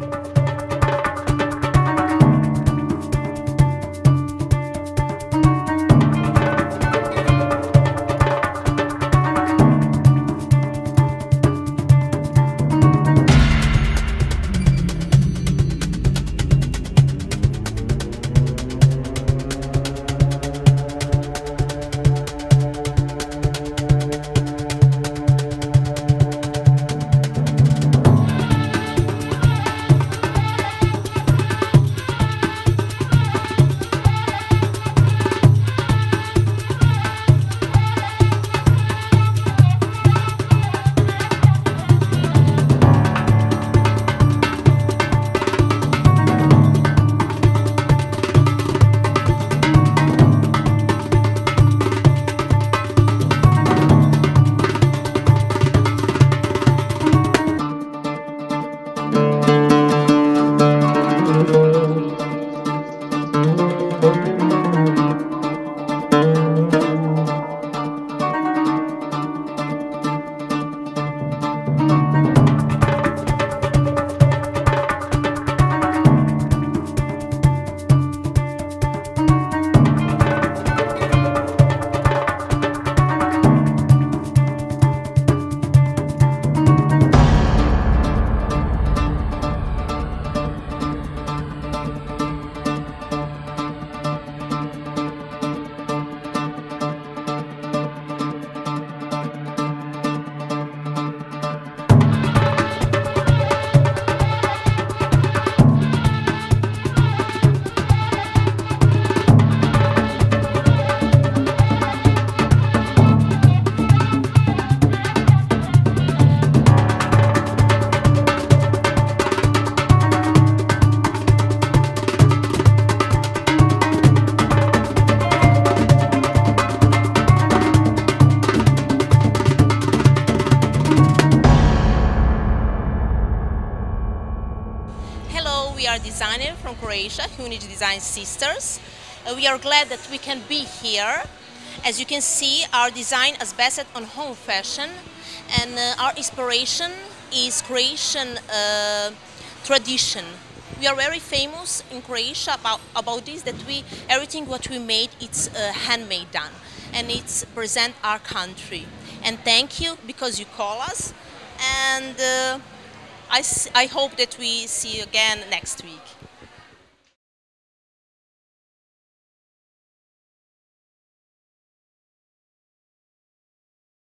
Hello, we are designer from Croatia, HUNIC Design Sisters. Uh, we are glad that we can be here. As you can see, our design is based on home fashion and uh, our inspiration is Croatian uh, tradition. We are very famous in Croatia about, about this, that we, everything what we made, it's uh, handmade done and it's present our country. And thank you because you call us and uh, I, hope that we see you again next week.